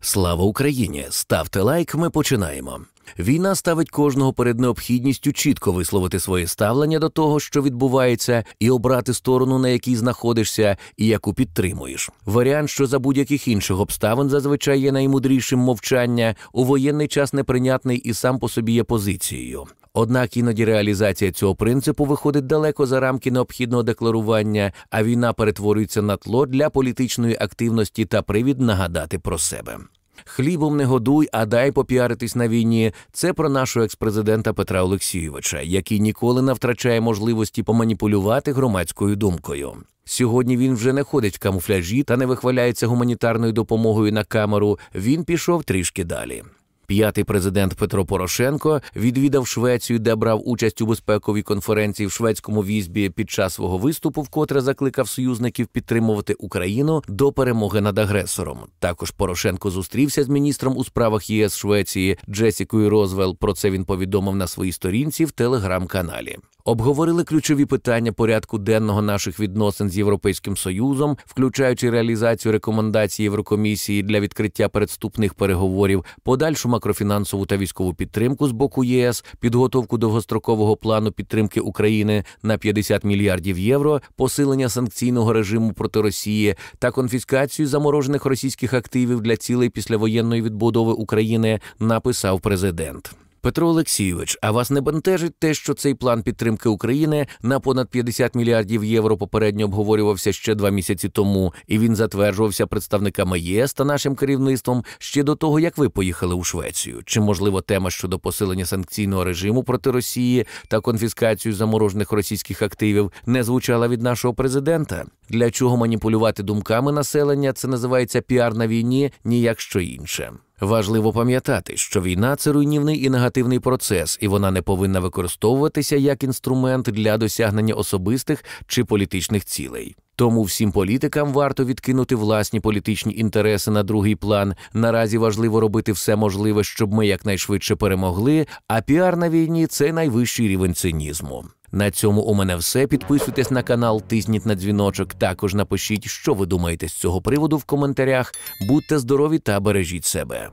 Слава Україні! Ставте лайк, ми починаємо. Війна ставить кожного перед необхідністю чітко висловити своє ставлення до того, що відбувається, і обрати сторону, на якій знаходишся, і яку підтримуєш. Варіант, що за будь-яких інших обставин зазвичай є наймудрішим мовчання, у воєнний час неприйнятний і сам по собі є позицією. Однак іноді реалізація цього принципу виходить далеко за рамки необхідного декларування, а війна перетворюється на тло для політичної активності та привід нагадати про себе. Хлібом не годуй, а дай попіаритись на війні. Це про нашого експрезидента Петра Олексійовича, який ніколи не втрачає можливості поманіпулювати громадською думкою. Сьогодні він вже не ходить в камуфляжі та не вихваляється гуманітарною допомогою на камеру. Він пішов трішки далі. П'ятий президент Петро Порошенко відвідав Швецію, де брав участь у безпековій конференції в шведському візбі під час свого виступу, вкотре закликав союзників підтримувати Україну до перемоги над агресором. Також Порошенко зустрівся з міністром у справах ЄС Швеції Джесікою Розвел. Про це він повідомив на своїй сторінці в телеграм-каналі. Обговорили ключові питання порядку денного наших відносин з Європейським Союзом, включаючи реалізацію рекомендацій Єврокомісії для відкриття передступних переговорів, подальшу макрофінансову та військову підтримку з боку ЄС, підготовку довгострокового плану підтримки України на 50 мільярдів євро, посилення санкційного режиму проти Росії та конфіскацію заморожених російських активів для цілей післявоєнної відбудови України, написав президент. Петро Олексійович, а вас не бентежить те, що цей план підтримки України на понад 50 мільярдів євро попередньо обговорювався ще два місяці тому, і він затверджувався представниками ЄС та нашим керівництвом ще до того, як ви поїхали у Швецію? Чи можливо тема щодо посилення санкційного режиму проти Росії та конфіскацію заморожених російських активів не звучала від нашого президента? Для чого маніпулювати думками населення? Це називається піар на війні, ніяк що інше. Важливо пам'ятати, що війна це руйнівний і негативний процес, і вона не повинна використовуватися як інструмент для досягнення особистих чи політичних цілей. Тому всім політикам варто відкинути власні політичні інтереси на другий план. Наразі важливо робити все можливе, щоб ми якнайшвидше перемогли. А піар на війні це найвищий рівень цинізму. На цьому у мене все. Підписуйтесь на канал, тисніть на дзвіночок. Також напишіть, що ви думаєте з цього приводу в коментарях. Будьте здорові та бережіть себе.